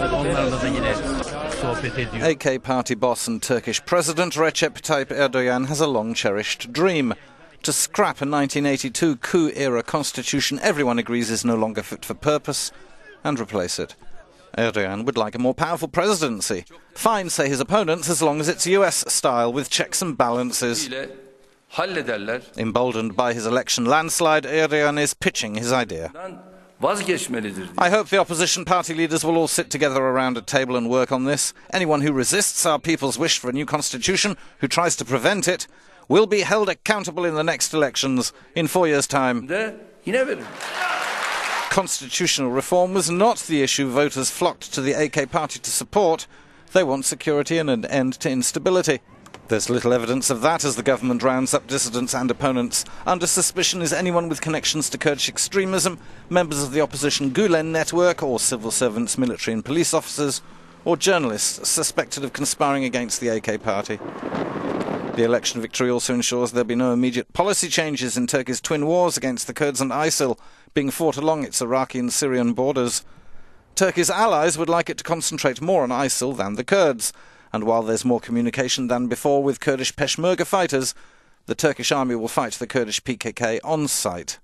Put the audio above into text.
Da yine sohbet ediyor. AK party boss and Turkish President Recep Tayyip Erdogan has a long cherished dream to scrap a 1982 coup era constitution everyone agrees is no longer fit for purpose and replace it. Erdogan would like a more powerful presidency. Fine, say his opponents, as long as it's US style with checks and balances. Emboldened by his election landslide, Erdogan is pitching his idea. Vazgeçmelidir. diye. I hope the opposition party leaders will all sit together around a table and work on this. Anyone who resists our people's wish for a new constitution, who tries to prevent it, will be held accountable in the next elections in four years' time. De yine verin. Constitutional reform was not the issue voters flocked to the AK party to support. They want security and an end to instability. There's little evidence of that as the government rounds up dissidents and opponents. Under suspicion is anyone with connections to Kurdish extremism, members of the opposition Gulen network, or civil servants, military and police officers, or journalists suspected of conspiring against the AK party. The election victory also ensures there'll be no immediate policy changes in Turkey's twin wars against the Kurds and ISIL being fought along its Iraqi and Syrian borders. Turkey's allies would like it to concentrate more on ISIL than the Kurds, and while there's more communication than before with Kurdish Peshmerga fighters, the Turkish army will fight the Kurdish PKK on sight.